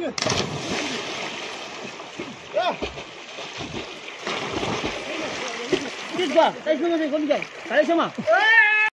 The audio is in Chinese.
来，兄弟 ba? Tayo mo